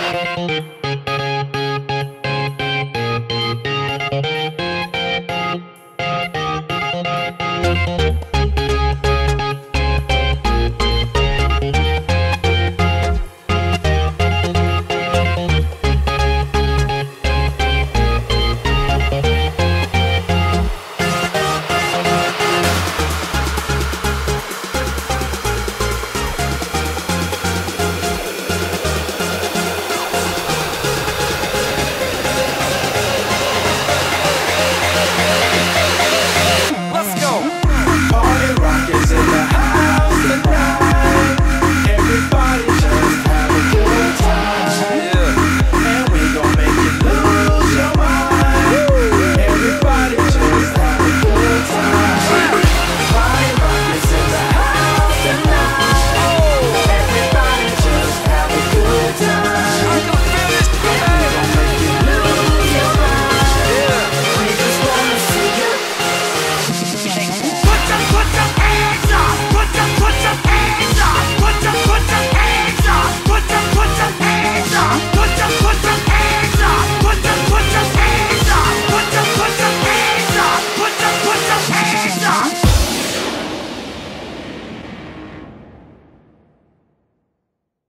Müzik